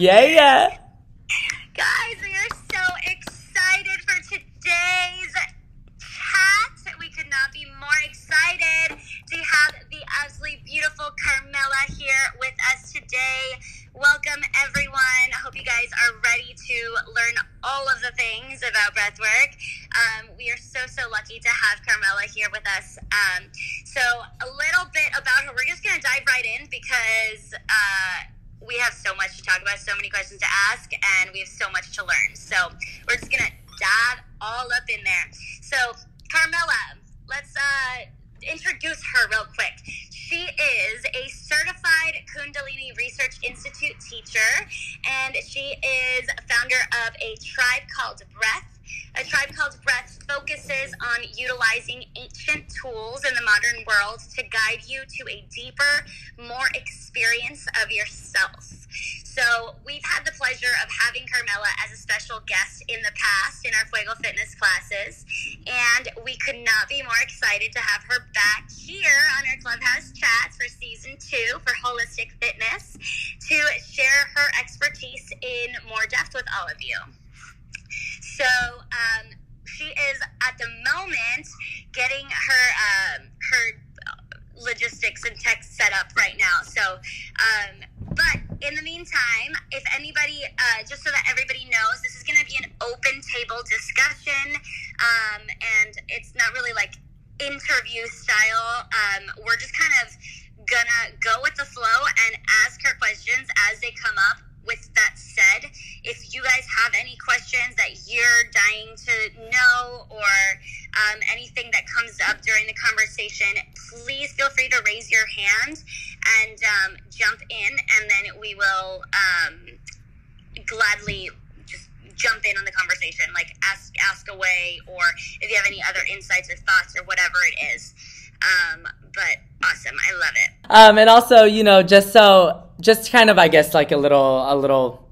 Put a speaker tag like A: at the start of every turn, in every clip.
A: Yeah.
B: Guys, we are so excited for today's chat. We could not be more excited to have the absolutely beautiful Carmela here with us today. Welcome, everyone. I hope you guys are ready to learn all of the things about breathwork. Um, we are so, so lucky to have Carmela here with us. Um, so, a little bit about her. We're just going to dive right in because. Uh, we have so much to talk about, so many questions to ask, and we have so much to learn. So we're just gonna dive all up in there. So Carmela, let's uh, introduce her real quick. She is a certified Kundalini Research Institute teacher, and she is founder of a tribe called Breath. A tribe called Breath focuses on utilizing ancient tools in the modern world to guide you to a deeper, more experience of yourself. So, we've had the pleasure of having Carmela as a special guest in the past in our Fuego Fitness classes, and we could not be more excited to have her back here on our Clubhouse chats for season two for holistic fitness to share her expertise in more depth with all of you. So um, she is at the moment getting her um, her logistics and tech set up right now. So, um, but in the meantime, if anybody, uh, just so that everybody knows, this is going to be an open table discussion, um, and it's not really like interview style. Um, we're just kind of gonna go with the flow and ask her questions as they come up with that said, if you guys have any questions that you're dying to know or um, anything that comes up during the conversation, please feel free to raise your hand and um, jump in, and then we will um, gladly just jump in on the conversation, like ask ask away, or if you have any other insights or thoughts or whatever it is. Um, but awesome, I love it.
A: Um, and also, you know, just so just kind of I guess like a little a little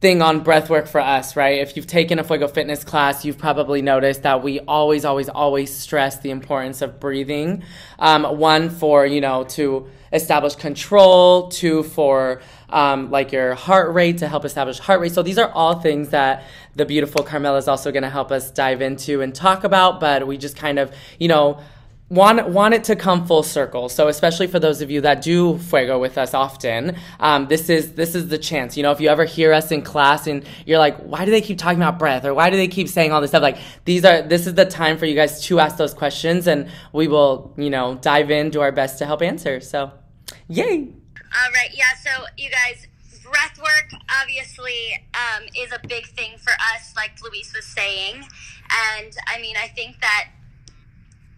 A: thing on breathwork for us, right? If you've taken a Fuego Fitness class, you've probably noticed that we always, always, always stress the importance of breathing. Um, one for you know to establish control, two for um, like your heart rate to help establish heart rate. So these are all things that the beautiful Carmela is also going to help us dive into and talk about. But we just kind of you know want want it to come full circle. So especially for those of you that do fuego with us often, um, this is this is the chance. You know, if you ever hear us in class and you're like, why do they keep talking about breath or why do they keep saying all this stuff? Like these are this is the time for you guys to ask those questions, and we will you know dive in, do our best to help answer. So, yay!
B: All right, yeah. So you guys. Breath work obviously um, is a big thing for us, like Luis was saying. And I mean, I think that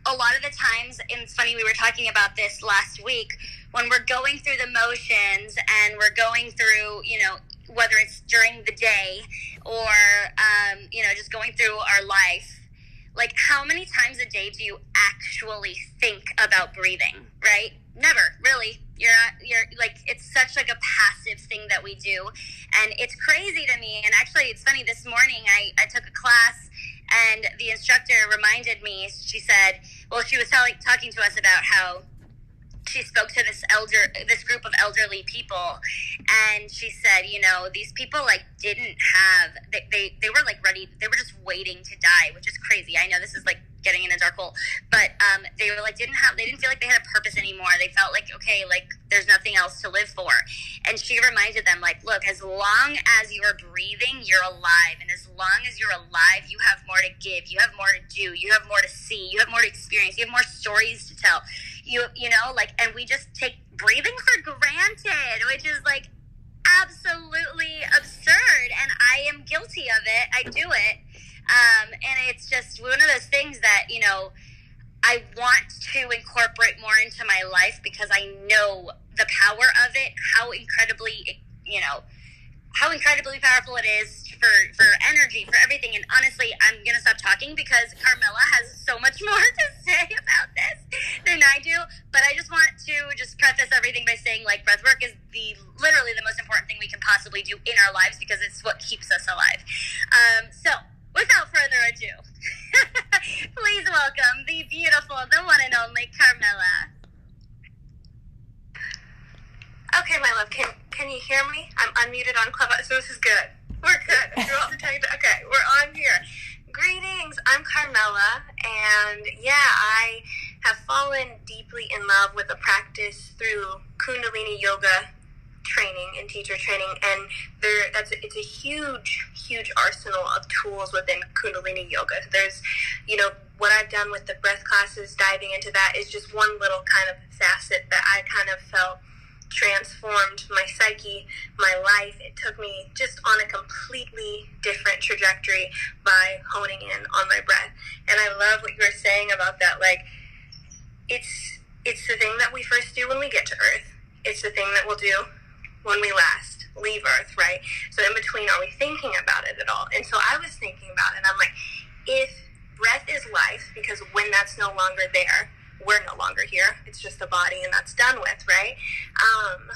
B: a lot of the times, and it's funny, we were talking about this last week, when we're going through the motions and we're going through, you know, whether it's during the day or, um, you know, just going through our life, like how many times a day do you actually think about breathing, right? Never, really. You're not, you're like, it's such like a passive thing that we do. And it's crazy to me. And actually, it's funny, this morning I, I took a class and the instructor reminded me, she said, well, she was telling, talking to us about how she spoke to this elder this group of elderly people. And she said you know these people like didn't have they, they they were like ready they were just waiting to die which is crazy. I know this is like getting in a dark hole. But um they were like didn't have they didn't feel like they had a purpose anymore. They felt like okay like there's nothing else to live for. And she reminded them like look as long as you are breathing you're alive. And as long as you're alive you have more to give. You have more to do. You have more to see. You have more to experience. You have more stories to tell. You you know like and we just take breathing for granted which is like absolutely absurd. And i am guilty of it. I do it um, and it's just one of those things that you know i want to incorporate more into my life because i know the power of it how incredibly you know how incredibly powerful it is for, for energy, for everything. And honestly, I'm going to stop talking because Carmela has so much more to say about this than I do. But I just want to just preface everything by saying like breath work is the literally the most important thing we can possibly do in our lives because it's what keeps us alive. Um, so without further ado, please welcome the beautiful, the one and only Carmela.
C: Okay, my love, can can you hear me? I'm unmuted on Clubhouse, so this is good. We're good. Through all the tech- okay, we're on here. Greetings. I'm Carmela, and yeah, I have fallen deeply in love with the practice through Kundalini Yoga training and teacher training, and there that's it's a huge, huge arsenal of tools within Kundalini Yoga. There's, you know, what I've done with the breath classes, diving into that is just one little kind of facet that I kind of felt transformed my psyche, my life. It took me just on a completely different trajectory by honing in on my breath. And I love what you were saying about that. Like, it's it's the thing that we first do when we get to Earth. It's the thing that we'll do when we last leave Earth, right? So in between, are we thinking about it at all? And so I was thinking about it. I'm like, if breath is life, because when that's no longer there, we're no longer here. It's just a body, and that's done with, right? Um,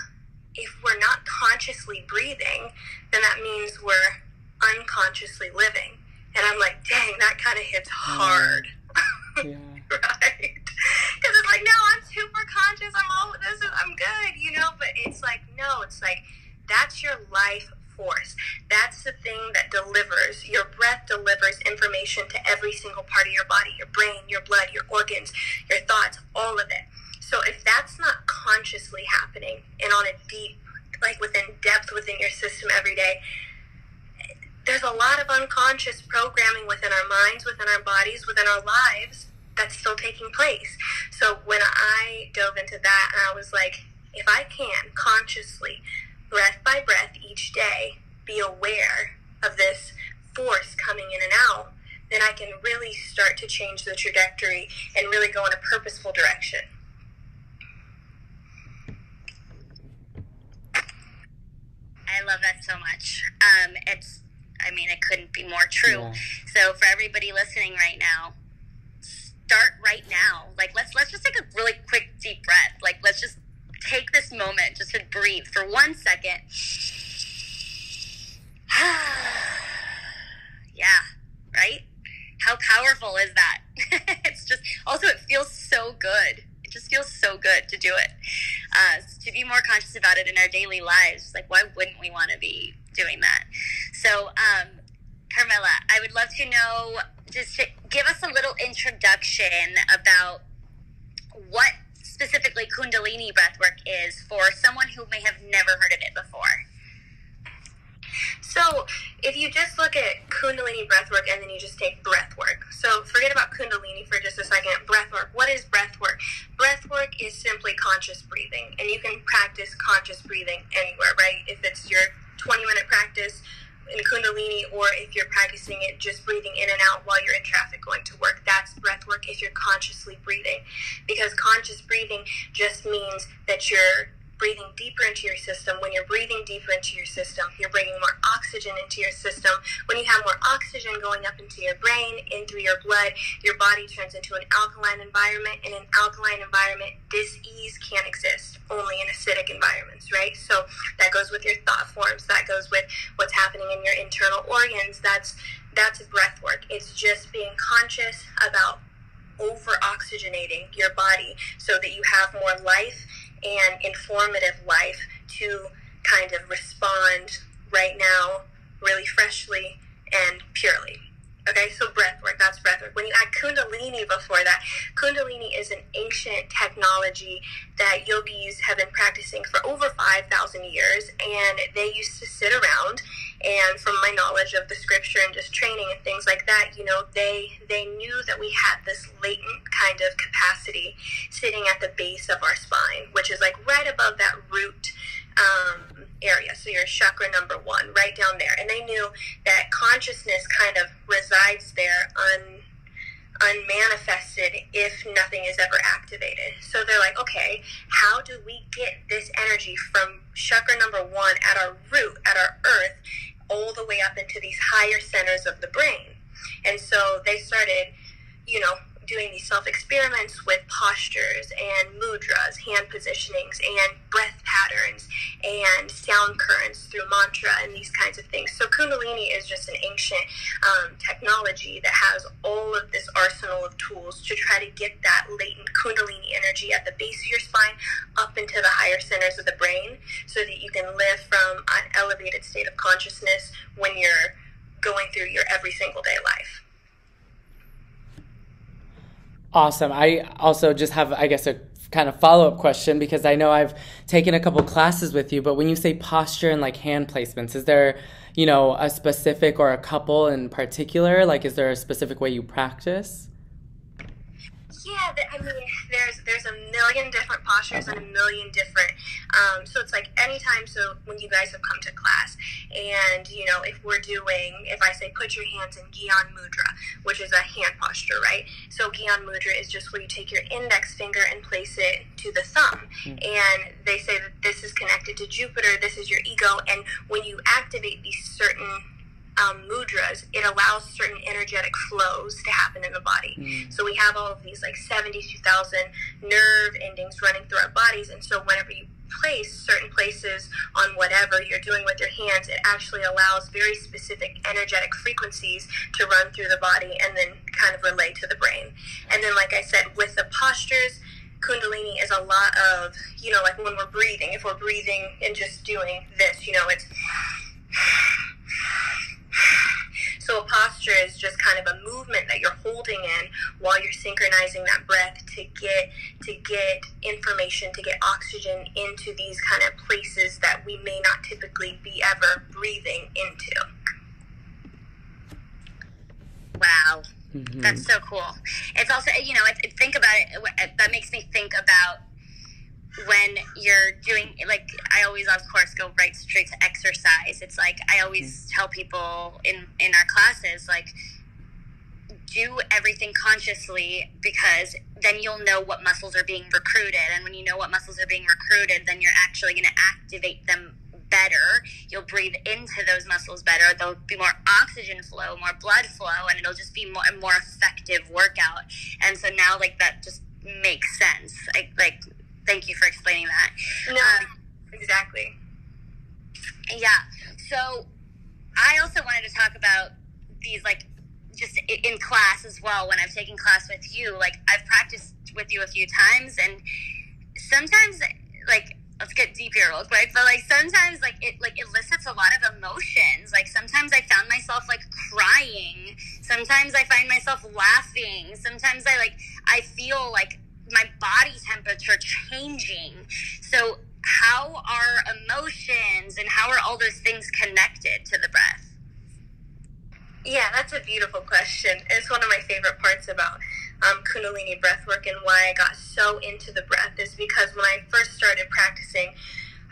C: if we're not consciously breathing, then that means we're unconsciously living. And I'm like, dang, that kind of hits hard. Yeah. right? Because it's like, no, I'm super conscious. I'm all this. Is, I'm good, you know. But it's like, no, it's like that's your life force. That's the thing that delivers. Your breath delivers information to every single part of your body your brain, your blood, your organs, your thoughts, all of it. So if that's not consciously happening and on a deep, like within depth within your system every day, there's a lot of unconscious programming within our minds, within our bodies, within our lives that's still taking place. So when I dove into that and I was like, if I can consciously breath by breath each day, be aware of this force coming in and out, then I can really start to change the trajectory and really go in a purposeful direction.
B: I love that so much. Um, it's, I mean, it couldn't be more true. Yeah. So for everybody listening right now, start right now. Like let's let's just take a really quick deep breath. Like let's just take this moment just to breathe for one second. yeah, right? How powerful is that? it's just, also, it feels so good. It just feels so good to do it. Uh, to be more conscious about it in our daily lives. Like, why wouldn't we want to be doing that? So, um, Carmela, I would love to know, just to give us a little introduction about what specifically Kundalini breathwork is for someone who may have never heard of it before?
C: So, if you just look at Kundalini breathwork and then you just take breathwork, so forget about Kundalini for just a second. Breathwork. What is breathwork? Breathwork is simply conscious breathing, and you can practice conscious breathing anywhere, right? If it's your 20 minute practice in Kundalini, or if you're practicing it just breathing in and out while you're in traffic going to work. That's breath work if you're consciously breathing. Because conscious breathing just means that you're breathing deeper into your system. When you're breathing deeper into your system, you're bringing more oxygen into your system. When you have more oxygen going up into your brain, in through your blood, your body turns into an alkaline environment. In an alkaline environment, dis-ease can't exist, only in acidic environments, right? So that goes with your thought forms, that goes with what's happening in your internal organs. That's that's breath work. It's just being conscious about over oxygenating your body so that you have more life and informative life to kind of respond right now really freshly and purely. Okay, so breath work, that's breath work. When you add Kundalini before that, Kundalini is an ancient technology that yogis have been practicing for over 5,000 years, and they used to sit around and from my knowledge of the scripture and just training and things like that you know they they knew that we had this latent kind of capacity sitting at the base of our spine which is like right above that root um, area. So your chakra number one right down there. And they knew that consciousness kind of resides there un unmanifested if nothing is ever activated. So they're like, okay, how do we get this energy from chakra number one at our root, at our earth, all the way up into these higher centers of the brain? And so they started, you know, doing these self experiments with postures and mudras, hand positionings, and breath patterns, and sound currents through mantra and these kinds of things. So, Kundalini is just an ancient um, technology that has all of this arsenal of tools to try to get that latent Kundalini energy at the base of your spine up into the higher centers of the brain so that you can live from an elevated state of consciousness when you're going through your every single day life.
A: Awesome. I also just have, I guess, a kind of follow up question because I know I've taken a couple classes with you, but when you say posture and like hand placements, is there, you know, a specific or a couple in particular? Like, is there a specific way you practice?
C: Yeah, I mean, there's there's a million different postures and a million different. Um, so it's like anytime. So when you guys have come to class, and you know, if we're doing, if I say put your hands in Gyan Mudra, which is a hand posture, right? So Gyan Mudra is just where you take your index finger and place it to the thumb, mm-hmm. and they say that this is connected to Jupiter. This is your ego, and when you activate these certain um, mudras, it allows certain energetic flows to happen in the body. Mm. So we have all of these like 72,000 nerve endings running through our bodies. And so whenever you place certain places on whatever you're doing with your hands, it actually allows very specific energetic frequencies to run through the body and then kind of relay to the brain. And then, like I said, with the postures, Kundalini is a lot of, you know, like when we're breathing, if we're breathing and just doing this, you know, it's so a posture is just kind of a movement that you're holding in while you're synchronizing that breath to get to get information, to get oxygen into these kind of places that we may not typically be ever breathing into.
B: Wow. Mm-hmm. That's so cool. It's also, you know, think about it. That makes me think about when you're doing like I always of course go right straight to exercise. It's like I always mm-hmm. tell people in in our classes like do everything consciously because then you'll know what muscles are being recruited. And when you know what muscles are being recruited then you're actually going to activate them better. You'll breathe into those muscles better. There'll be more oxygen flow more blood flow and it'll just be more more effective workout. And so now like that just makes sense. Like like thank you for explaining that.
C: No, um, exactly.
B: Yeah. So I also wanted to talk about these like just in class as well when I've taken class with you. Like I've practiced with you a few times, and sometimes like let's get deep here real quick. But like sometimes like it like elicits a lot of emotions. Like sometimes I found myself like crying. Sometimes I find myself laughing. Sometimes I like I feel like my body temperature changing. So, how are emotions and how are all those things connected to the breath?
C: Yeah, that's a beautiful question. It's one of my favorite parts about um, Kundalini breathwork and why I got so into the breath is because when I first started practicing,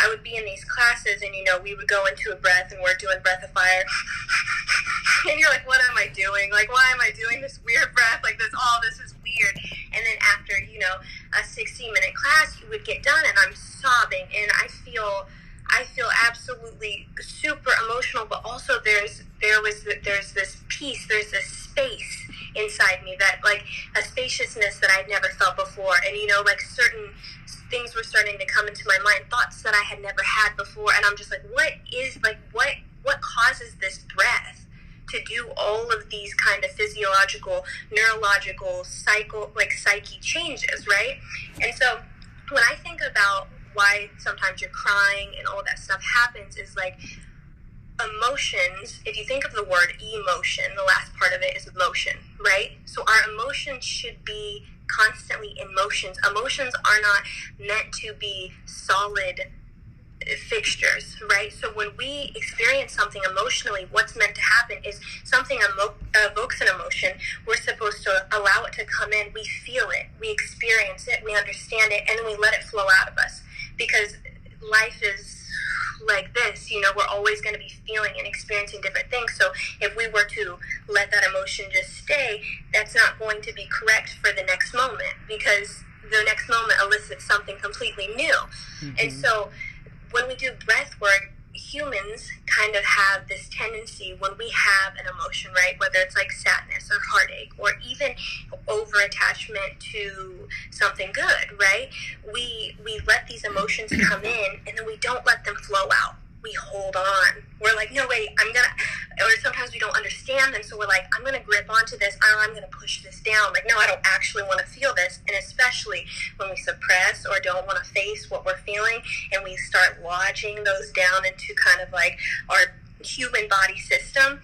C: I would be in these classes and, you know, we would go into a breath and we're doing breath of fire. and you're like, what am I doing? Like, why am I doing this weird breath? Like, this, all this is weird. And then after, you know, a 16 minute class, you would get done and I'm sobbing and I feel, I feel absolutely super emotional, but also there's, there was, there's this peace, there's this space inside me that like a spaciousness that I'd never felt before. And, you know, like certain things were starting to come into my mind, thoughts that I had never had before. And I'm just like, what is like, what, what causes this breath? to do all of these kind of physiological, neurological, cycle like psyche changes, right? And so when I think about why sometimes you're crying and all that stuff happens is like emotions, if you think of the word emotion, the last part of it is motion, right? So our emotions should be constantly in motions. Emotions are not meant to be solid fixtures, right? So when we experience something emotionally, what's meant to happen is something emo- evokes an emotion. We're supposed to allow it to come in. We feel it, we experience it, we understand it, and then we let it flow out of us. Because life is like this, you know, we're always going to be feeling and experiencing different things. So if we were to let that emotion just stay, that's not going to be correct for the next moment because the next moment elicits something completely new. Mm-hmm. And so when we do breath work, humans kind of have this tendency when we have an emotion, right? Whether it's like sadness or heartache or even over attachment to something good, right? We we let these emotions come in and then we don't let them flow out we hold on. We're like, no, wait, I'm gonna, or sometimes we don't understand them, so we're like, I'm gonna grip onto this, or I'm gonna push this down. Like, no, I don't actually want to feel this. And especially when we suppress or don't want to face what we're feeling, and we start lodging those down into kind of like our human body system.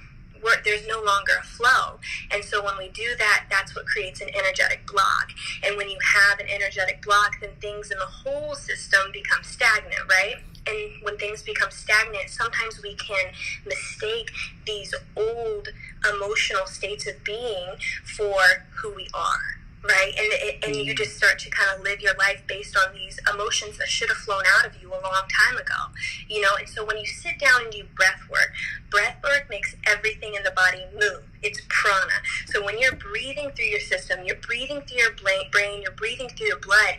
C: there's no longer a flow. And so when we do that, that's what creates an energetic block. And when you have an energetic block, then things in the whole system become stagnant, right? And when things become stagnant, sometimes we can mistake these old emotional states of being for who we are right? And and you just start to kind of live your life based on these emotions that should have flown out of you a long time ago, you know. And so when you sit down and do breath work, breath work makes everything in the body move. It's prana. So when you're breathing through your system, you're breathing through your brain, you're breathing through your blood.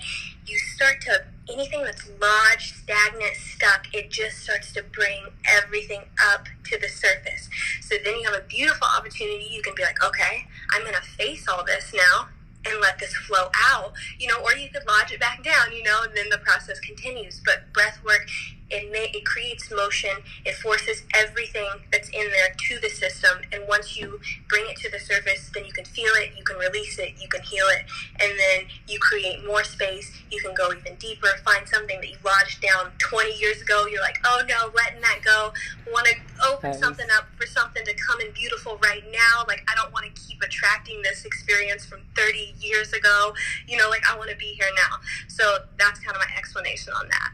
C: You start to anything that's lodged, stagnant, stuck, it just starts to bring everything up to the surface. So then you have a beautiful opportunity. You can be like, okay, I'm going to face all this now and let this flow out, you know, or you could lodge it back down, you know, and then the process continues. But breath work it may it creates motion it forces everything that's in there to the system and once you bring it to the surface then you can feel it you can release it you can heal it and then you create more space you can go even deeper find something that you lodged down 20 years ago you're like oh no letting that go. Want to open something up for something to come in beautiful right now like i don't want to keep attracting this experience from 30 years ago you know like i want to be here now. So that's kind of my explanation on that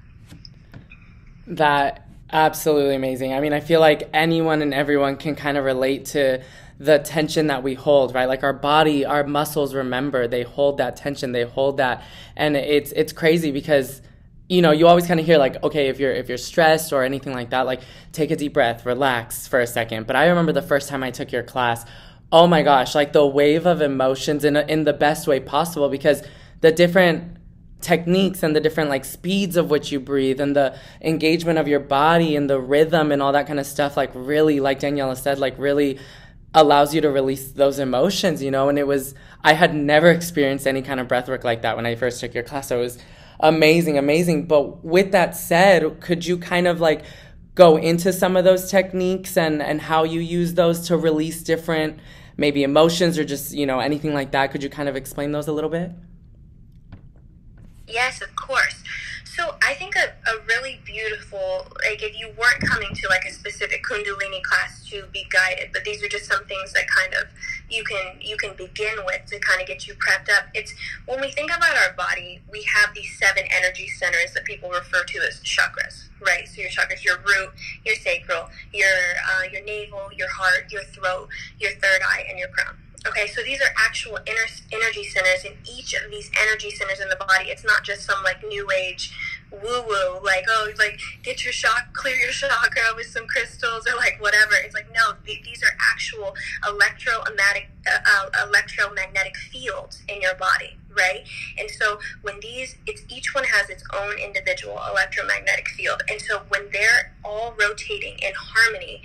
A: that absolutely amazing. I mean, I feel like anyone and everyone can kind of relate to the tension that we hold, right? Like our body, our muscles remember, they hold that tension, they hold that. And it's it's crazy because you know, you always kind of hear like, okay, if you're if you're stressed or anything like that, like take a deep breath, relax for a second. But I remember the first time I took your class, oh my gosh, like the wave of emotions in in the best way possible because the different techniques and the different like speeds of which you breathe and the engagement of your body and the rhythm and all that kind of stuff like really like Daniela said like really allows you to release those emotions you know? And it was I had never experienced any kind of breath work like that when I first took your class. So it was amazing amazing. But with that said could you kind of like go into some of those techniques and and how you use those to release different maybe emotions or just you know anything like that? Could you kind of explain those a little bit
C: Yes, of course. So I think a, a really beautiful, like if you weren't coming to like a specific Kundalini class to be guided, but these are just some things that kind of you can you can begin with to kind of get you prepped up. It's when we think about our body, we have these seven energy centers that people refer to as chakras, right? So your chakras, your root, your sacral, your uh, your navel, your heart, your throat, your third eye, and your crown Okay, so these are actual energy centers in each of these energy centers in the body. It's not just some like new age woo woo, like, oh, like get your shock, clear your chakra with some crystals or like whatever. It's like, no, th- these are actual electromagnetic, uh, uh, electromagnetic fields in your body, right? And so when these, it's each one has its own individual electromagnetic field. And so when they're all rotating in harmony,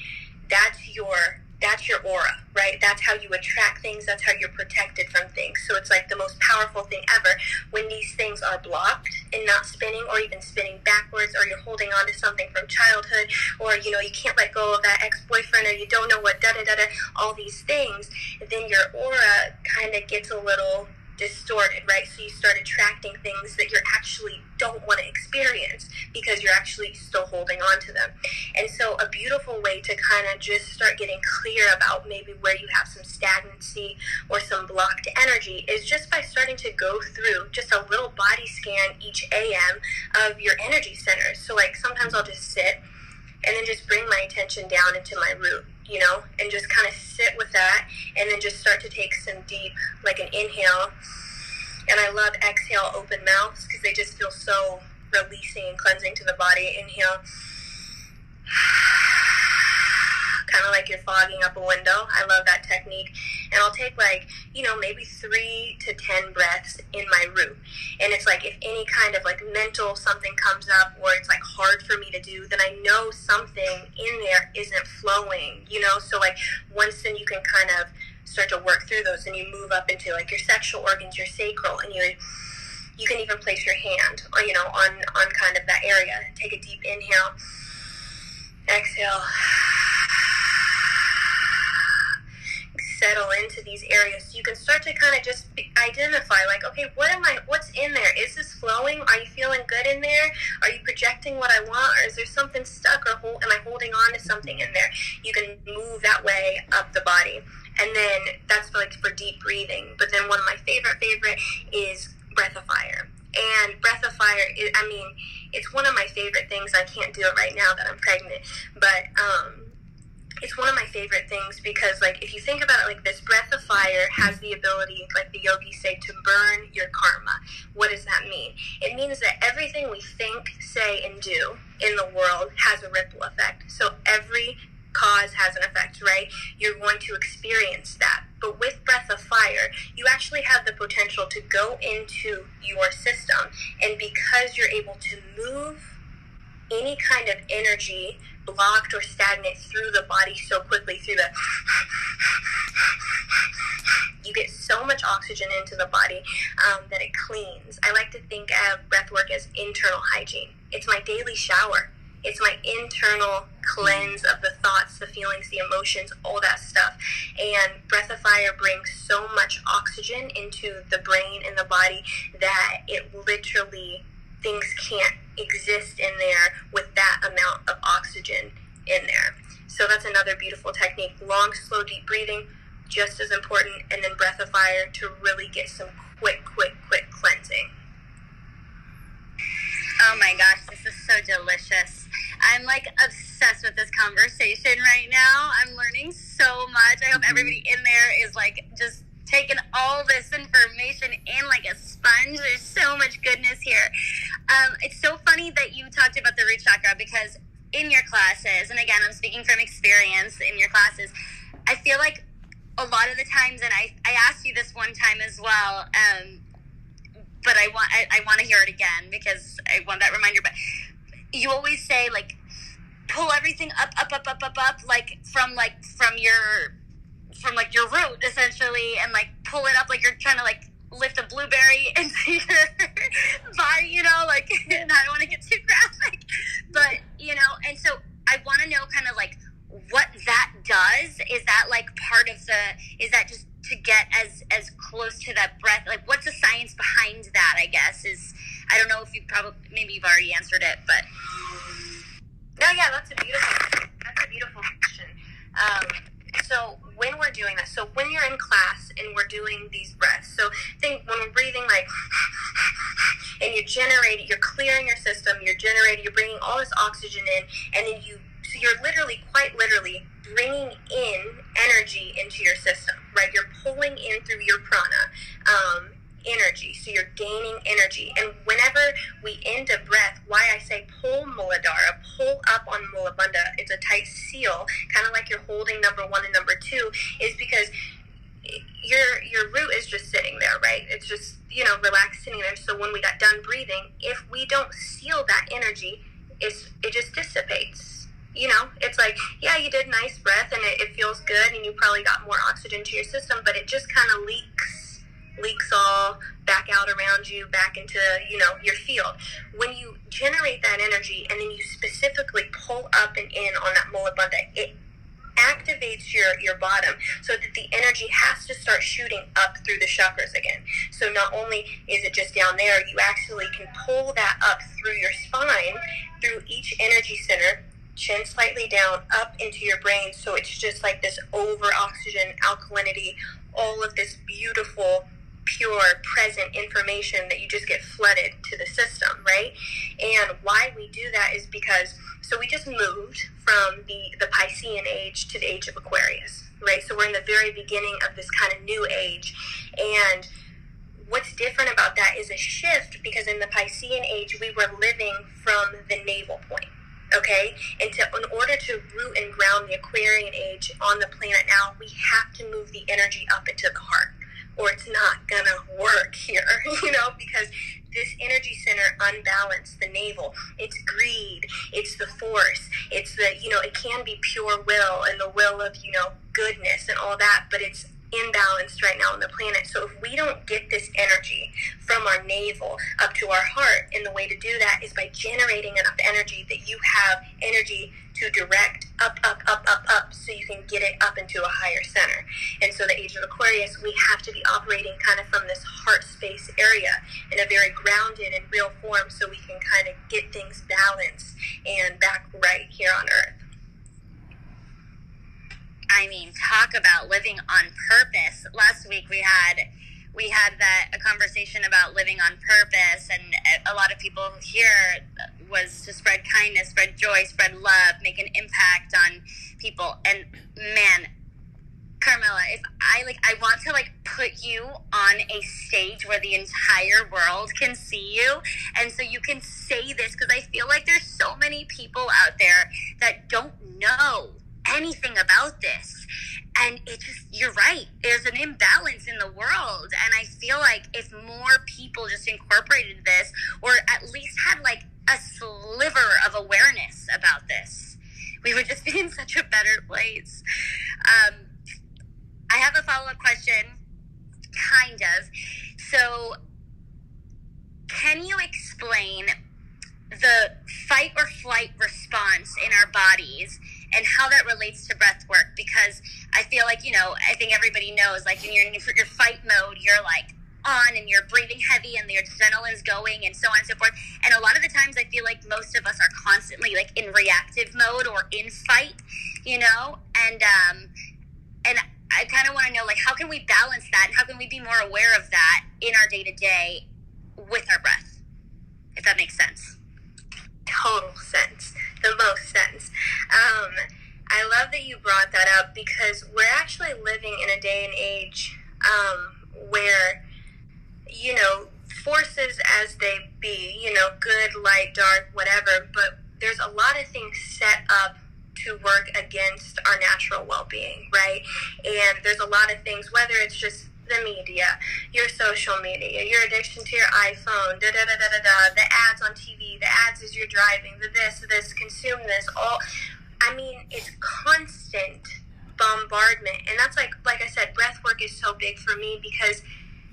C: that's your that's your aura, right? That's how you attract things. That's how you're protected from things. So it's like the most powerful thing ever when these things are blocked and not spinning or even spinning backwards or you're holding on to something from childhood or, you know, you can't let go of that ex-boyfriend or you don't know what da da da da, all these things, then your aura kind of gets a little distorted, right? So you start attracting things that you actually don't want to experience because you're actually still holding on to them. And so a beautiful way to kind of just start getting clear about maybe where you have some stagnancy or some blocked energy is just by starting to go through just a little body scan each AM of your energy centers. So like sometimes I'll just sit and then just bring my attention down into my root you know, and just kind of sit with that and then just start to take some deep, like an inhale. And I love exhale open mouths because they just feel so releasing and cleansing to the body. Inhale, kind of like you're fogging up a window. I love that technique. And I'll take like, you know, maybe three to 10 breaths in my root. And it's like if any kind of like mental something comes up or it's like hard for me to do, then I know something in there isn't flowing, you know? So like once then you can kind of start to work through those and you move up into like your sexual organs, your sacral, and you you can even place your hand, you know, on on kind of that area. Take a deep inhale, exhale, settle into these areas. So you can start to kind of just identify, like, okay, what am I? What's in there? Is this flowing? Are you feeling good in there? Are you projecting what I want, or is there something stuck, or hold, am I holding on to something in there? You can move that way up the body. And then that's for like for deep breathing. But then one of my favorite favorite is breath of fire. And breath of fire, is, I mean, it's one of my favorite things. I can't do it right now that I'm pregnant, but um, it's one of my favorite things because, like, if you think about it like this, breath of fire has the ability, like the yogis say, to burn your karma. What does that mean? It means that everything we think, say, and do in the world has a ripple effect. So every cause has an effect, right? You're going to experience that. But with breath of fire, you actually have the potential to go into your system. And because you're able to move any kind of energy blocked or stagnant through the body so quickly through the you get so much oxygen into the body um, that it cleans. I like to think of breath work as internal hygiene. It's my daily shower. It's my internal cleanse of the thoughts, the feelings, the emotions, all that stuff. And Breath of Fire brings so much oxygen into the brain and the body that it literally, things can't exist in there with that amount of oxygen in there. So that's another beautiful technique. Long, slow, deep breathing, just as important. And then Breath of Fire to really get some quick, quick, quick cleansing.
B: Oh my gosh, this is so delicious. I'm like obsessed with this conversation right now. I'm learning so much. I hope everybody in there is like just taking all this information in like a sponge. There's so much goodness here. Um, it's so funny that you talked about the root chakra because in your classes, and again, I'm speaking from experience in your classes, I feel like a lot of the times, and I, I asked you this one time as well, um, but I want I, I want to hear it again because I want that reminder. But you always say like pull everything up, up, up, up, up, up, like from like from your from like your root essentially, and like pull it up like you're trying to like lift a blueberry into your body, you know, like and I don't want to get too graphic, but you know, and so I want to know kind of like what that does. Is that like part of the? Is that just to get as as close to that breath? Like, what's the science behind that? I guess is I don't know if you probably maybe you've already answered it, but
C: no, yeah, that's a beautiful that's a beautiful question. Um, so when we're doing that, so when you're in class and we're doing these breaths, so think when we're breathing like, and you're generating, you're clearing your system, you're generating, you're bringing all this oxygen in, and then you, so you're literally, quite literally, bringing in energy into your system, right? You're pulling in through your prana. Um, energy. So you're gaining energy. And whenever we end a breath, why I say pull Muladhara, pull up on Mula Bandha, it's a tight seal, kind of like you're holding number one and number two, is because your your root is just sitting there, right? It's just, you know, relaxed sitting there. So when we got done breathing, if we don't seal that energy, it's, it just dissipates. You know, it's like, yeah, you did nice breath and it, it feels good and you probably got more oxygen to your system, but it just kind of leaks leaks all back out around you, back into, you know, your field. When you generate that energy and then you specifically pull up and in on that Mula Bandha, it activates your, your bottom so that the energy has to start shooting up through the chakras again. So not only is it just down there, you actually can pull that up through your spine, through each energy center, chin slightly down, up into your brain. So it's just like this over oxygen, alkalinity, all of this beautiful pure present information that you just get flooded to the system, right? And why we do that is because so we just moved from the the Piscean age to the age of Aquarius, right? So we're in the very beginning of this kind of new age and what's different about that is a shift because in the Piscean age we were living from the navel point Okay, and to, in order to root and ground the Aquarian age on the planet now, we have to move the energy up into the heart, or it's not gonna work here. You know, because this energy center unbalanced, the navel, it's greed, it's the force, it's the you know, it can be pure will and the will of you know goodness and all that, but it's imbalanced right now on the planet. So if we don't get this energy from our navel up to our heart, and the way to do that is by generating enough energy that you have energy to direct up, up, up, up, up, so you can get it up into a higher center. And so the age of Aquarius, we have to be operating kind of from this heart space area in a very grounded and real form so we can kind of get things balanced and back right here on earth.
B: Mean, talk about living on purpose. Last week we had we had that a conversation about living on purpose, and a lot of people here was to spread kindness, spread joy, spread love, make an impact on people. And man, Carmela, if I like, I want to like put you on a stage where the entire world can see you, and so you can say this because I feel like there's so many people out there that don't know anything about this. And it just, you're right. There's an imbalance in the world. And I feel like if more people just incorporated this or at least had like a sliver of awareness about this, we would just be in such a better place. Um, I have a follow up question, kind of. So, can you explain the fight or flight response in our bodies and how that relates to breath work because I feel like, you know, I think everybody knows, like, when you're in your fight mode, you're like on and you're breathing heavy and your adrenaline's going and so on and so forth. And a lot of the times I feel like most of us are constantly like in reactive mode or in fight, you know? And, um, and I kind of want to know, like, how can we balance that and how can we be more aware of that in our day to day with our breath? If that makes sense.
C: Total sense the most sense. Um, I love that you brought that up because we're actually living in a day and age um, where, you know, forces as they be, you know, good, light, dark, whatever, but there's a lot of things set up to work against our natural well being, right? And there's a lot of things, whether it's just the media, your social media, your addiction to your iPhone, da da da da da da, the ads on TV, the ads as you're driving, the this, this, consume this, all. I mean, it's constant bombardment, and that's like, like I said, breath work is so big for me because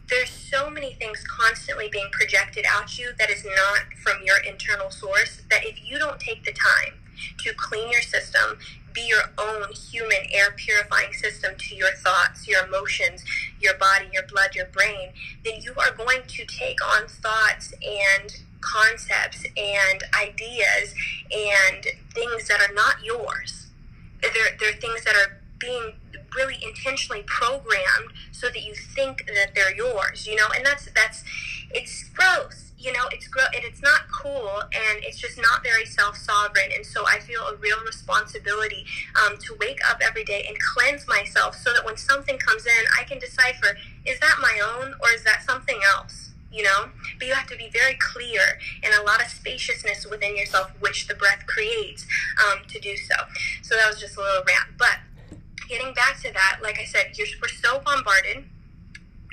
C: there's so many things constantly being projected at you that is not from your internal source that if you don't take the time to clean your system be your own human air purifying system to your thoughts, your emotions, your body, your blood, your brain, then you are going to take on thoughts and concepts and ideas and things that are not yours. They're, they're things that are being really intentionally programmed so that you think that they're yours, you know, and that's, that's, it's gross you know, it's gro- and it's not cool, and it's just not very self sovereign. And so I feel a real responsibility um, to wake up every day and cleanse myself, so that when something comes in, I can decipher: is that my own, or is that something else? You know, but you have to be very clear and a lot of spaciousness within yourself, which the breath creates um, to do so. So that was just a little rant, but getting back to that, like I said, you're, we're so bombarded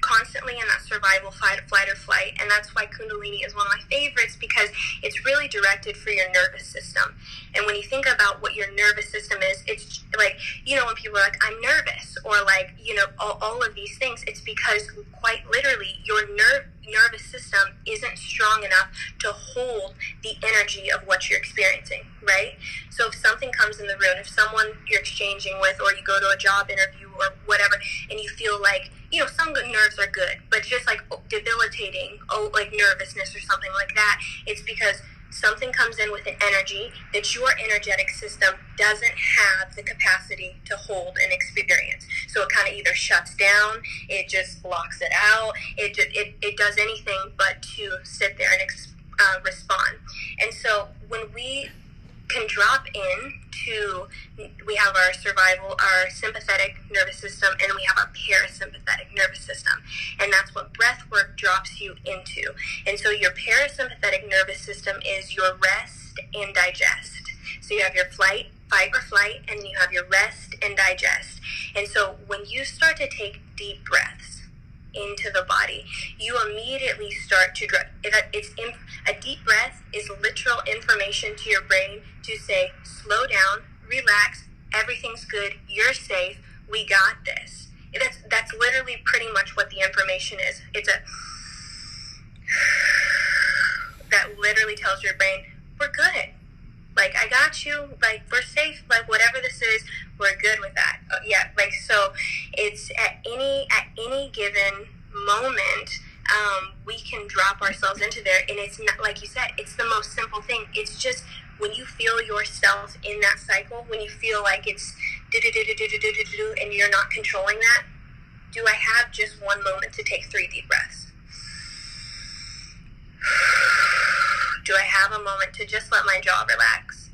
C: constantly in that survival fight, flight or flight. And that's why Kundalini is one of my favorites because it's really directed for your nervous system. And when you think about what your nervous system is, it's like, you know, when people are like, I'm nervous or like, you know, all, all of these things, it's because quite literally your nerve nervous system isn't strong enough to hold the energy of what you're experiencing, right? So if something comes in the room, if someone you're exchanging with, or you go to a job interview or whatever, and you feel like you know, some good nerves are good, but just like debilitating, oh, like nervousness or something like that, it's because something comes in with an energy that your energetic system doesn't have the capacity to hold and experience. So it kind of either shuts down, it just blocks it out, it, it, it does anything but to sit there and uh, respond. And so when we can drop in to we have our survival our sympathetic nervous system and we have our parasympathetic nervous system. And that's what breath work drops you into. And so your parasympathetic nervous system is your rest and digest. So you have your flight, fight or flight, and you have your rest and digest. And so when you start to take deep breaths into the body, you immediately start to. It's a deep breath is literal information to your brain to say, slow down, relax, everything's good, you're safe, we got this. That's that's literally pretty much what the information is. It's a that literally tells your brain, we're good. Like, I got you. Like, we're safe. Like, whatever this is, we're good with that. Uh, yeah. Like, so it's at any, at any given moment, um, we can drop ourselves into there. And it's not, like you said, it's the most simple thing. It's just when you feel yourself in that cycle, when you feel like it's and you're not controlling that, do I have just one moment to take three deep breaths? Do I have a moment to just let my jaw relax?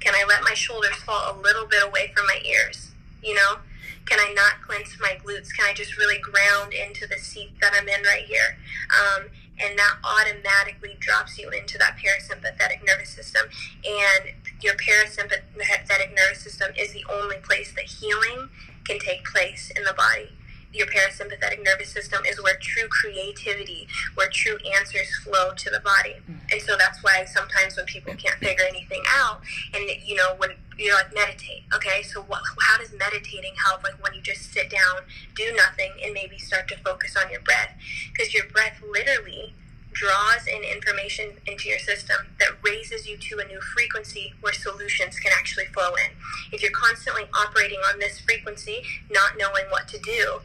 C: Can I let my shoulders fall a little bit away from my ears? You know? Can I not clench my glutes? Can I just really ground into the seat that I'm in right here? Um, and that automatically drops you into that parasympathetic nervous system. And your parasympathetic nervous system is the only place that healing can take place in the body your parasympathetic nervous system is where true creativity, where true answers flow to the body. Mm-hmm. And so that's why sometimes when people can't figure anything out, and you know, when you're like meditate, okay, so what, how does meditating help? Like when you just sit down, do nothing, and maybe start to focus on your breath, because your breath literally draws in information into your system that raises you to a new frequency where solutions can actually flow in. If you're constantly operating on this frequency, not knowing what to do,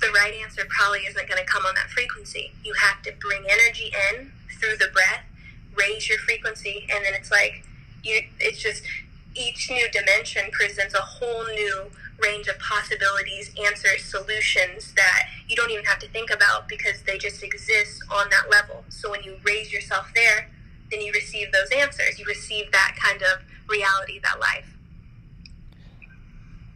C: the right answer probably isn't going to come on that frequency. You have to bring energy in through the breath, raise your frequency, and then it's like you. It's just each new dimension presents a whole new range of possibilities, answers, solutions that you don't even have to think about because they just exist on that level. So when you raise yourself there, then you receive those answers. You receive that kind of reality, that life.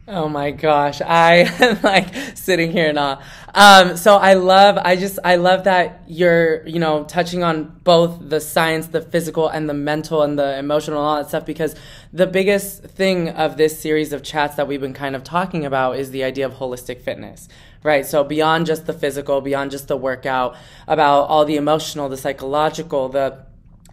A: Oh my gosh, I am like sitting here now. Um, so I love, I just, I love that you're, you know, touching on both the science, the physical, and the mental and the emotional and all that stuff because the biggest thing of this series of chats that we've been kind of talking about is the idea of holistic fitness, right? So beyond just the physical, beyond just the workout, about all the emotional, the psychological, the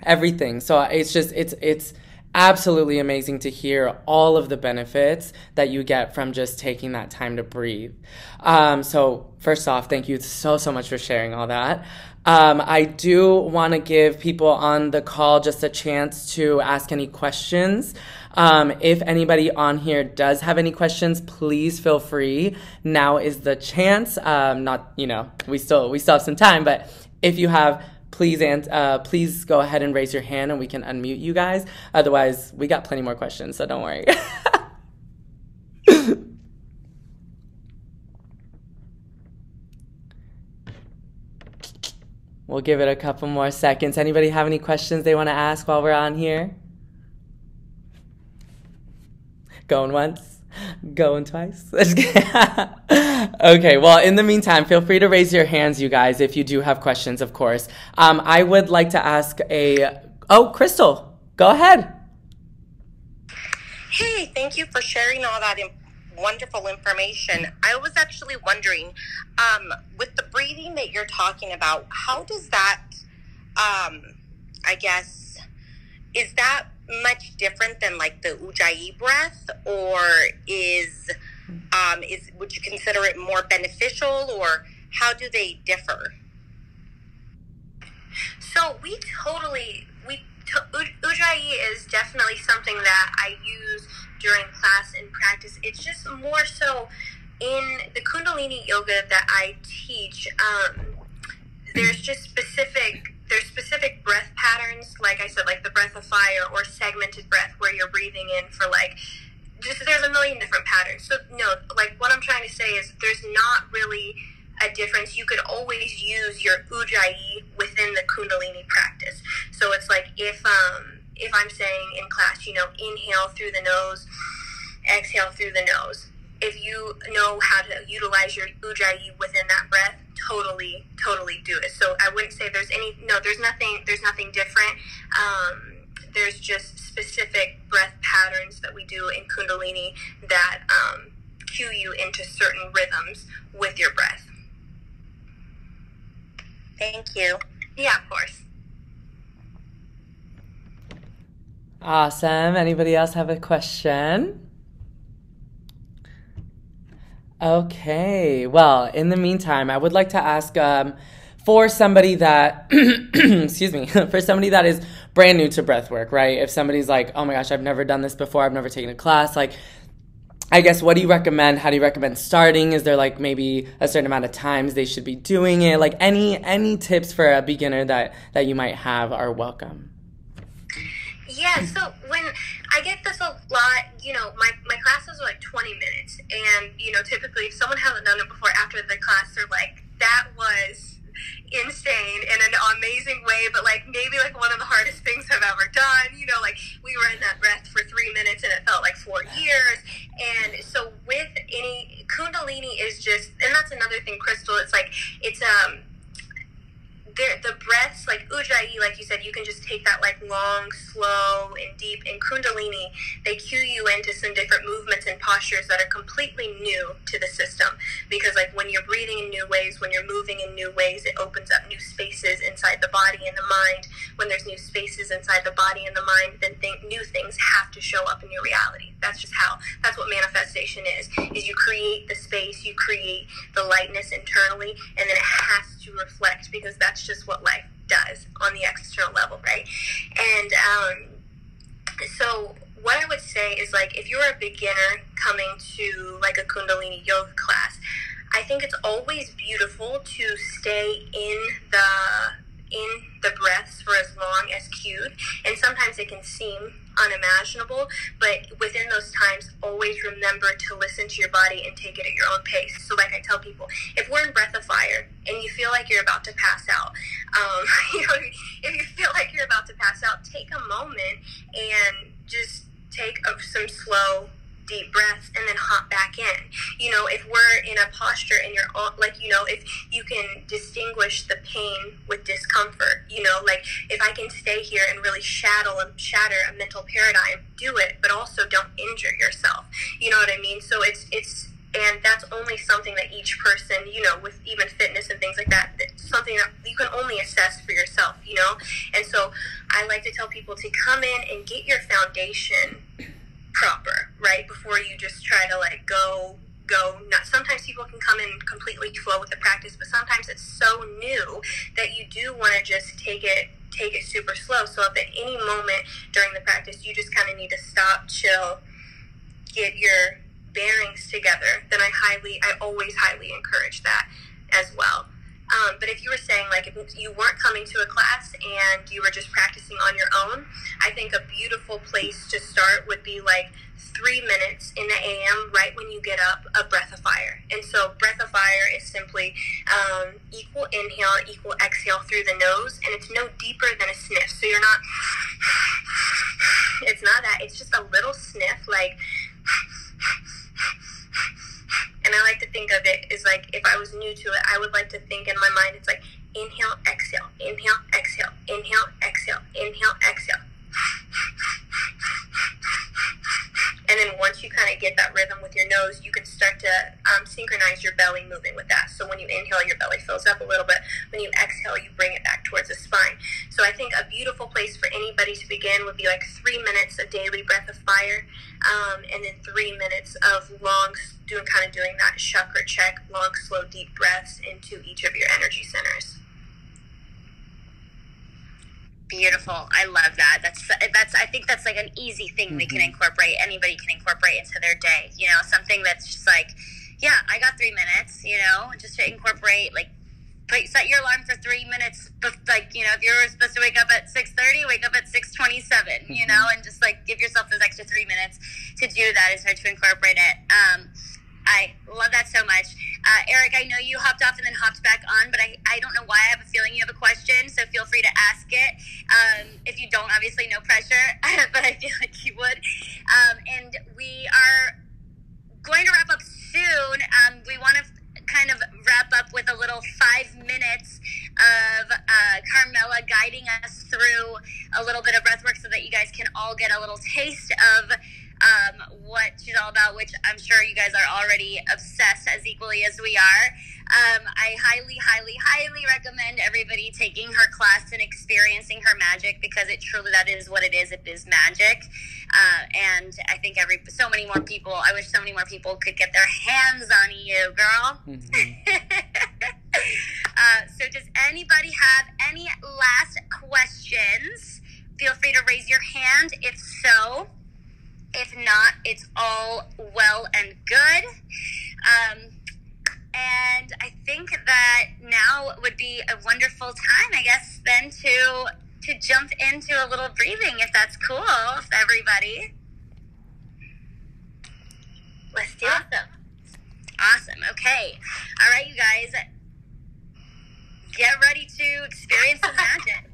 A: everything. So it's just, it's, it's, absolutely amazing to hear all of the benefits that you get from just taking that time to breathe. Um, so, first off, thank you so, so much for sharing all that. Um, I do want to give people on the call just a chance to ask any questions. Um, if anybody on here does have any questions, please feel free. Now is the chance. Um, not, you know, we still we still have some time, but if you have please uh, please go ahead and raise your hand and we can unmute you guys. Otherwise, we got plenty more questions, so don't worry. we'll give it a couple more seconds. Anybody have any questions they want to ask while we're on here? Going once? Going twice. okay, well, in the meantime, feel free to raise your hands, you guys, if you do have questions, of course. Um, I would like to ask a. Oh, Crystal, go ahead.
D: Hey, thank you for sharing all that wonderful information. I was actually wondering, um, with the breathing that you're talking about, how does that, um, I guess, is that much different than like the ujjayi breath, or is um, is would you consider it more beneficial, or how do they differ?
C: So we totally we ujjayi is definitely something that I use during class and practice. It's just more so in the Kundalini yoga that I teach. Um, there's just specific there's specific breath patterns, like I said, like the breath of fire or segmented breath where you're breathing in for like just there's a million different patterns. So no, like what I'm trying to say is there's not really a difference. You could always use your ujjayi within the kundalini practice. So it's like if um if I'm saying in class, you know, inhale through the nose, exhale through the nose. If you know how to utilize your ujjayi within that breath, totally totally do it. So I wouldn't say there's any no, there's nothing there's nothing different. Um, there's just specific breath patterns that we do in Kundalini that um, cue you into certain rhythms with your breath.
D: Thank you.
C: Yeah, of course.
A: Awesome. Anybody else have a question? Okay. Well, in the meantime, I would like to ask um, for somebody that, excuse me, for somebody that is brand new to breathwork, right? If somebody's like, oh my gosh, I've never done this before, I've never taken a class, like, I guess what do you recommend? How do you recommend starting? Is there like maybe a certain amount of times they should be doing it? Like any any tips for a beginner that that you might have are welcome.
C: Yeah, so when I get this a lot, you know, my, my classes are like 20 minutes. And, you know, typically if someone hasn't done it before after the class, they're like, that was insane in an amazing way, but like maybe like one of the hardest things I've ever done. You know, like we were in that breath for three minutes and it felt like four years. And so with any Kundalini is just, and that's another thing, Crystal. It's like it's um the breaths like ujjayi like you said you can just take that like long slow and deep and kundalini they cue you into some different movements and postures that are completely new to the system. Because like when you're breathing in new ways when you're moving in new ways it opens up new spaces inside the body and the mind. When there's new spaces inside the body and the mind then th- new things have to show up in your reality. That's just how that's what manifestation is is you create the space you create the lightness internally and then it has to reflect because that's just what life does on the external level, right? And um, so what I would say is like if you're a beginner coming to like a Kundalini yoga class, I think it's always beautiful to stay in the in the breaths for as long as cued, and sometimes it can seem unimaginable. But within those times, always remember to listen to your body and take it at your own pace. So, like I tell people, if we're in breath of fire and you feel like you're about to pass out, um, you know, if you feel like you're about to pass out, take a moment and just take some slow deep breaths and then hop back in. You know, if we're in a posture and you're all, like, you know, if you can distinguish the pain with discomfort, you know, like if I can stay here and really shadow and shatter a mental paradigm, do it, but also don't injure yourself. You know what I mean? So it's, it's, and that's only something that each person, you know, with even fitness and things like that, something that you can only assess for yourself, you know? And so I like to tell people to come in and get your foundation proper, right? Before you just try to like go go not sometimes people can come in completely flow with the practice, but sometimes it's so new that you do want to just take it take it super slow. So if at any moment during the practice you just kind of need to stop, chill, get your bearings together, then I highly I always highly encourage that as well. Um, but if you were saying like if you weren't coming to a class and you were just practicing on your own, I think a beautiful place to start would be like three minutes in the AM right when you get up, a breath of fire. And so breath of fire is simply um, equal inhale, equal exhale through the nose, and it's no deeper than a sniff. So you're not, it's not that, it's just a little sniff like and I like to think of it as like if I was new to it, I would like to think in my mind it's like inhale, exhale, inhale, exhale, inhale, exhale, inhale, exhale. And then once you kind of get that rhythm with your nose, you can start to um, synchronize your belly moving with that. So when you inhale, your belly fills up a little bit. When you exhale, you bring it back towards the spine. So I think a beautiful place for anybody to begin would be like three minutes of daily breath of fire, um, and then three minutes of long, doing kind of doing that chakra check, long, slow, deep breaths into each of your energy centers.
B: Beautiful. I love that. That's that's. I think that's like an easy thing mm-hmm. we can mm-hmm. incorporate. Anybody can incorporate into their day. You know, something that's just like, yeah, I got three minutes. You know, just to incorporate like put, set your alarm for three minutes. Like you know, if you're supposed to wake up at six thirty, wake up at six twenty seven. You know, mm-hmm. and just like give yourself those extra three minutes to do that and start to incorporate it. Um, I love that so much. Uh, Eric, I know you hopped off and then hopped back on, but I, I don't know why I have a feeling you have a question, so feel free to ask it. Um, if you don't, obviously, no pressure, but I feel like you would. Um, and we are going to wrap up soon. Um, we want to kind of wrap up with a little five minutes of uh, Carmela guiding us through a little bit of breathwork so that you guys can all get a little taste of um, what she's all about, which I'm sure you guys are already obsessed as equally as we are. Um, I highly, highly, highly recommend everybody taking her class and experiencing her magic because it truly that is what it is. It is magic, uh, and I think every so many more people. I wish so many more people could get their hands on you, girl. uh, so, does anybody have any last questions? Feel free to raise your hand. If so, if not, it's all well and good. Um, and I think that now would be a wonderful time, I guess, then to to jump into a little breathing, if that's cool, everybody.
C: Let's do it.
B: Awesome. Awesome. Okay. All right, you guys. Get ready to experience some magic.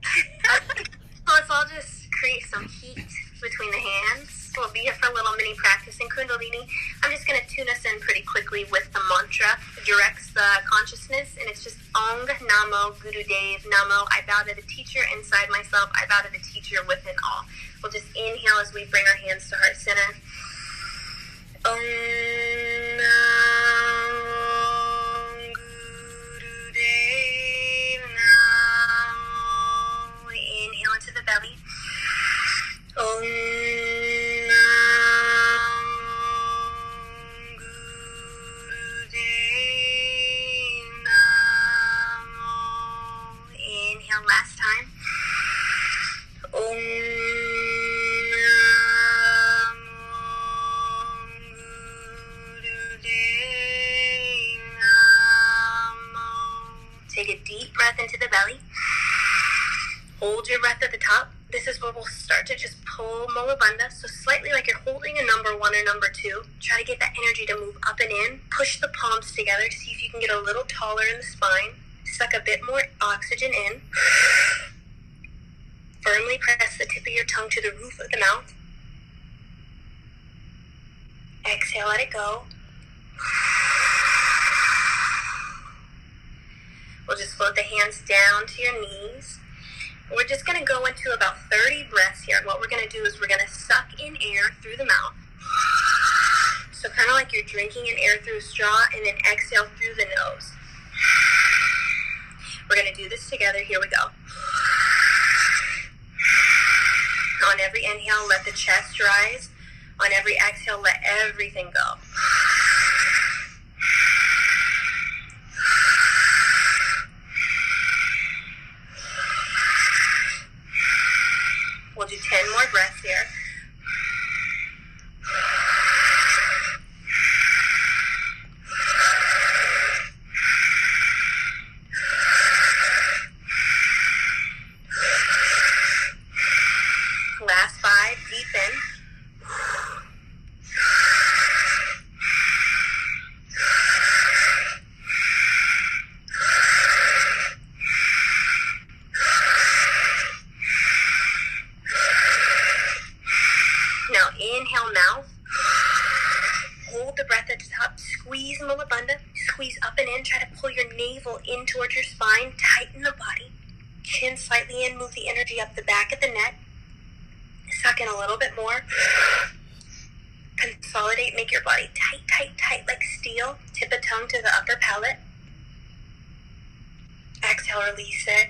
C: So let's all just create some heat between the hands. We'll be here for a little mini practice in Kundalini. I'm just going to tune us in pretty quickly with the mantra. Directs the consciousness, and it's just Ong Namo Guru Dev Namo. I bow to the teacher inside myself. I bow to the teacher within all. We'll just inhale as we bring our hands to heart center. Ong Namo Guru Dev. Inhale into the belly. Om get a little taller in the spine. Suck a bit more oxygen in. Firmly press the tip of your tongue to the roof of the mouth. Exhale, let it go. We'll just float the hands down to your knees. We're just going to go into about 30 breaths here. What we're going to do is we're going to suck in air through the mouth. So kind of like you're drinking in air through a straw and then exhale through the nose. We're going to do this together. Here we go. On every inhale, let the chest rise. On every exhale, let everything go. We'll do 10 more breaths here. Last five, deep in. Now inhale mouth. Hold the breath at the top. Squeeze Mulabandha. Squeeze up and in. Try to pull your navel in towards your spine. Tighten the body. Chin slightly in. Move the energy up the back of the neck. Suck in a little bit more. Consolidate. Make your body tight, tight, tight like steel. Tip a tongue to the upper palate. Exhale, release it.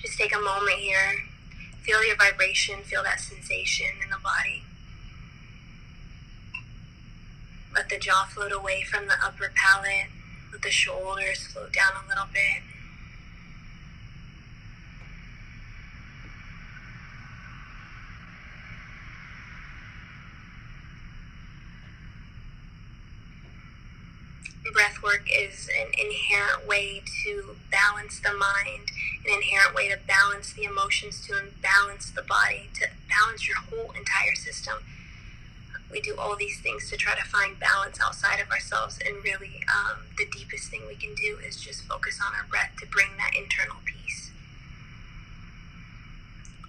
C: Just take a moment here. Feel your vibration, feel that sensation in the body. Let the jaw float away from the upper palate. Let the shoulders float down a little bit. Breath work is an inherent way to balance the mind, an inherent way to balance the emotions, to balance the body, to balance your whole entire system. We do all these things to try to find balance outside of ourselves, and really, um, the deepest thing we can do is just focus on our breath to bring that internal peace.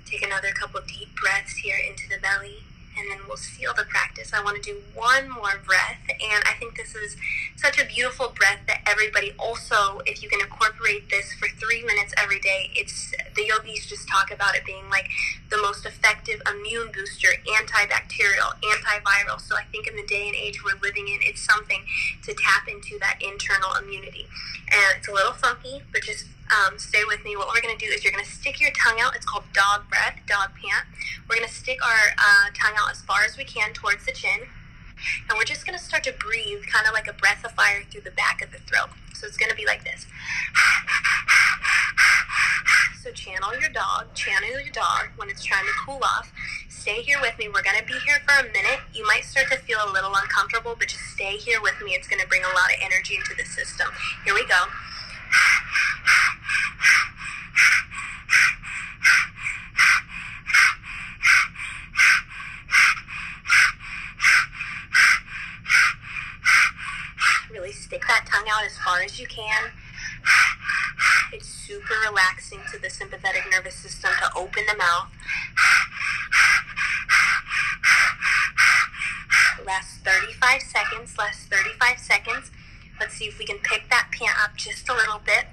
C: Take another couple deep breaths here into the belly and then we'll seal the practice. I want to do one more breath, and I think this is such a beautiful breath that everybody also, if you can incorporate this for three minutes every day, it's the yogis just talk about it being like the most effective immune booster, antibacterial, antiviral. So I think in the day and age we're living in, it's something to tap into that internal immunity. And it's a little funky, but just um, stay with me. What we're going to do is you're going to stick your tongue out. It's called dog breath, dog pant. We're going to stick our uh, tongue out as far as we can towards the chin and we're just going to start to breathe kind of like a breath of fire through the back of the throat. So it's going to be like this. So channel your dog, channel your dog when it's trying to cool off. Stay here with me. We're going to be here for a minute. You might start to feel a little uncomfortable, but just stay here with me. It's going to bring a lot of energy into the system. Here we go. Out as far as you can. It's super relaxing to the sympathetic nervous system to open the mouth. Last 35 seconds, last 35 seconds. Let's see if we can pick that pant up just a little bit.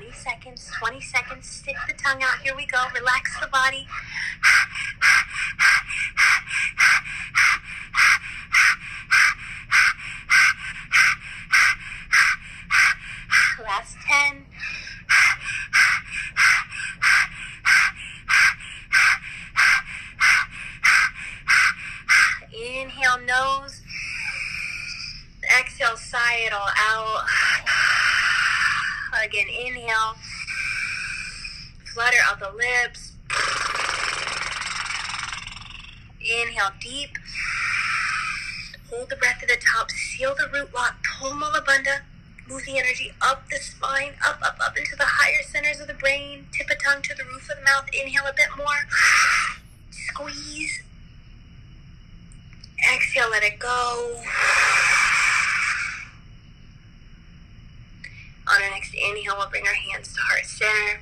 C: 20 seconds. twenty seconds, Stick the tongue out. Here we go. Relax the body. Last 10. Inhale, nose. Exhale, sigh it all out. Again, inhale flutter out the lips. Inhale deep. Hold the breath at the top. Seal the root lock. Pull Mulabandha. Move the energy up the spine, up, up, up into the higher centers of the brain. Tip a tongue to the roof of the mouth. Inhale a bit more. Squeeze. Exhale, let it go. On our next inhale, we'll bring our hands to heart center.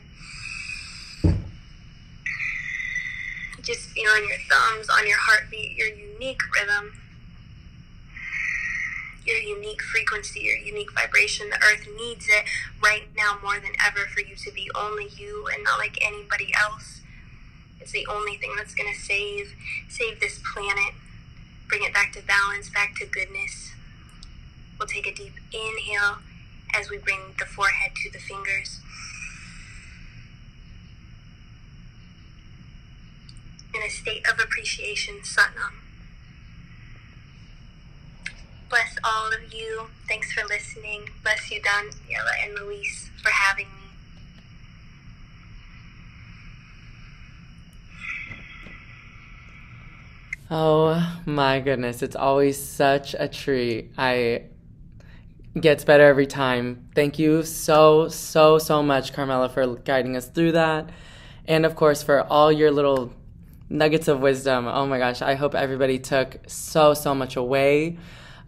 C: just feeling your thumbs on your heartbeat, your unique rhythm, your unique frequency, your The earth needs it right now more than ever for you to be only you and not like anybody else. It's the only thing that's going to save save this planet, bring it back to balance, back to goodness. We'll take a deep inhale as we bring the forehead to the fingers. in a state of appreciation, Satnam. Bless all of you. Thanks for listening. Bless you, Daniela and Luis, for having me.
A: Oh my goodness, it's always such a treat. I gets better every time. Thank you so so so much Carmela for guiding us through that. And of course for all your little nuggets of wisdom. Oh my gosh, I hope everybody took so, so much away.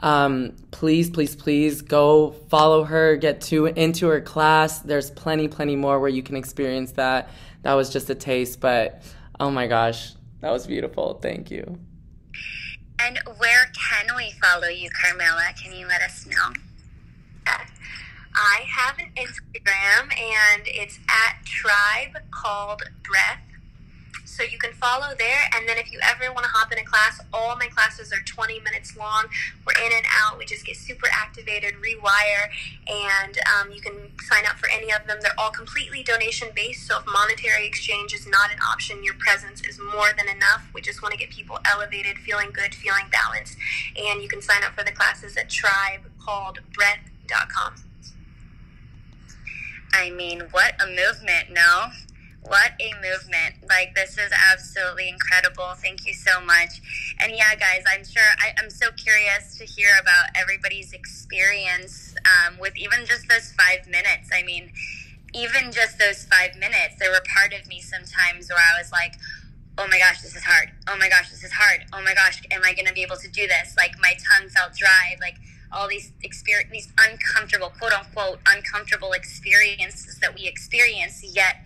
A: Um, please, please, please go follow her, get to into her class. There's plenty, plenty more where you can experience that. That was just a taste, but oh my gosh, that was beautiful. Thank you.
B: And where can we follow you, Carmela? Can you let us know?
C: I have an Instagram and it's at tribe called breath so you can follow there. And then if you ever want to hop in a class, all my classes are 20 minutes long. We're in and out. We just get super activated, rewire, and um, you can sign up for any of them. They're all completely donation based. So if monetary exchange is not an option, your presence is more than enough. We just want to get people elevated, feeling good, feeling balanced. And you can sign up for the classes at tribecalledbreath.com.
B: I mean, what a movement, no? What a movement. Like, this is absolutely incredible. Thank you so much. And yeah, guys, I'm sure I, am so curious to hear about everybody's experience um, with even just those five minutes. I mean, even just those five minutes, there were part of me sometimes where I was like, oh my gosh, this is hard. Oh my gosh, this is hard. Oh my gosh, am I going to be able to do this? Like, my tongue felt dry. Like, all these experience, these uncomfortable, quote unquote, uncomfortable experiences that we experience, yet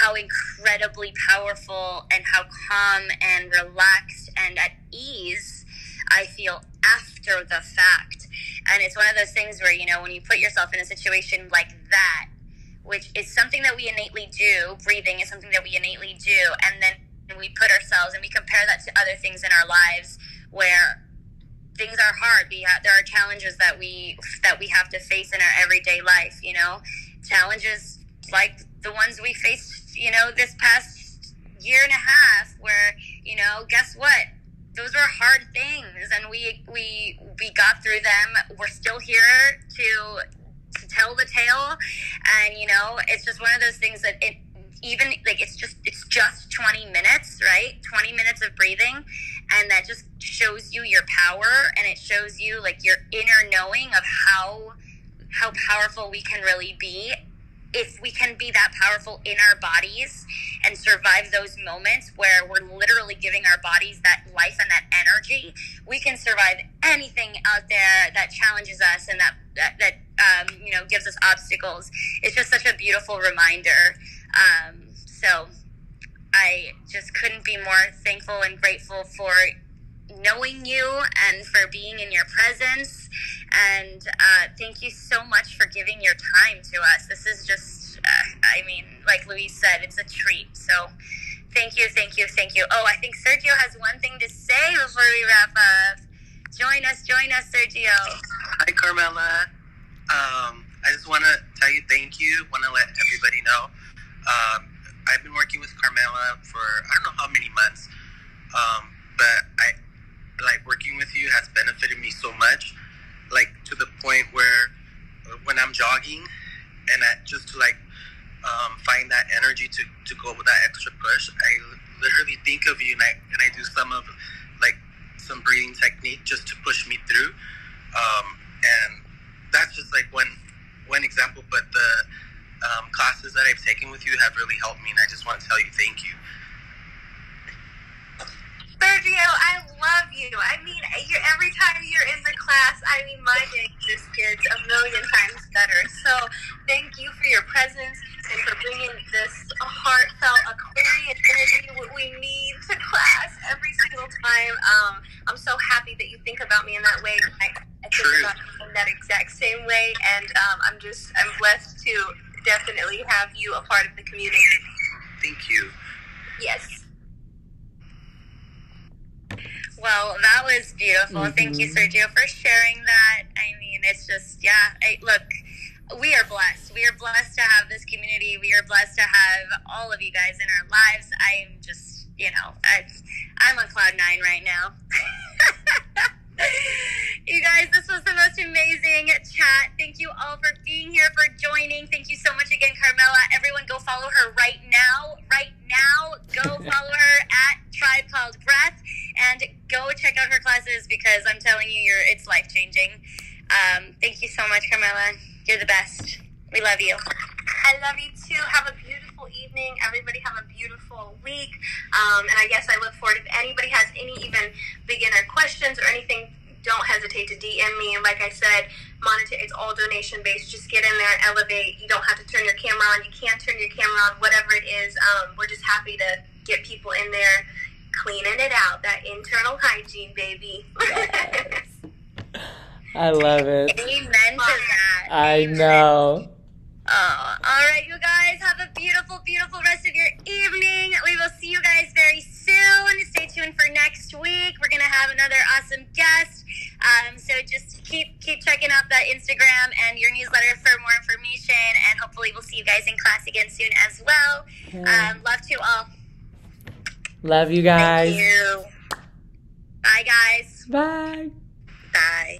B: how incredibly powerful and how calm and relaxed and at ease I feel after the fact. And it's one of those things where, you know, when you put yourself in a situation like that, which is something that we innately do, breathing is something that we innately do, and then we put ourselves and we compare that to other things in our lives where things are hard. We there are challenges that we that we have to face in our everyday life. You know, challenges like the ones we faced. You know, this past year and a half, where you know, guess what? Those were hard things, and we we we got through them. We're still here to to tell the tale, and you know, it's just one of those things that it even like it's just it's just 20 minutes right 20 minutes of breathing and that just shows you your power and it shows you like your inner knowing of how how powerful we can really be if we can be that powerful in our bodies and survive those moments where we're literally giving our bodies that life and that energy, we can survive anything out there that challenges us and that that, that um, you know gives us obstacles. It's just such a beautiful reminder. Um, so I just couldn't be more thankful and grateful for knowing you and for being in your presence. And uh, thank you so much for giving your time to us. This is just, uh, I mean, like Luis said, it's a treat. So thank you, thank you, thank you. Oh, I think Sergio has one thing to say before we wrap up. Join us, join us, Sergio.
E: Hi, Carmela. Um, I just want to tell you thank you. Want to let everybody know. Um, I've been working with Carmela for I don't know how many months, um, but I like working with you has benefited me so much, like to the point where when I'm jogging and I, just to like um, find that energy to, to go with that extra push, I literally think of you and I and I do some of like some breathing technique just to push me through, um, and that's just like one one example. But the um, classes that I've taken with you have really helped me, and I just want to tell you thank you.
C: Sergio, I love you. I mean, you're, every time you're in the class, I mean, my day just gets a million times better. So, thank you for your presence and for bringing this heartfelt Aquarian energy what we need to class every single time. Um, I'm so happy that you think about me in that way. I, I think
E: True.
C: about you in that exact same way, and um, I'm just I'm blessed to definitely have you a part of the community.
E: Thank you.
C: Yes.
B: Well, that was beautiful. Mm-hmm. Thank you, Sergio, for sharing that. I mean, it's just, yeah, I, look, we are blessed. We are blessed to have this community. We are blessed to have all of you guys in our lives. I'm just, you know, it's, I'm on cloud nine right now. you guys, this was the most amazing chat. Thank you all for being here, for joining. Thank you so much again, Carmela. Everyone, go follow her right now. Right now, go follow her at Tribe Called Breath and go check out her classes because I'm telling you, you're it's life changing. Um, thank you so much, Carmela. You're the best. We love you.
C: I love you too. Have a beautiful evening. Everybody have a beautiful week. Um, and I guess I look forward if anybody has any even beginner questions or anything, don't hesitate to DM me. And like I said, monetary it's all donation based. Just get in there, elevate. You don't have to turn your camera on. You can turn your camera on, whatever it is. Um, we're just happy to get people in there cleaning it out. That internal hygiene, baby.
A: I love it.
B: Amen to that.
A: I know.
B: Oh, all right, you guys have a beautiful, beautiful rest of your evening. We will see you guys very soon. Stay tuned for next week. We're gonna have another awesome guest. Um, so just keep keep checking out that Instagram and your newsletter for more information. And hopefully, we'll see you guys in class again soon as well. Um, love to all.
A: Love you
B: Thank
A: guys.
B: you. Bye, guys.
A: Bye.
B: Bye.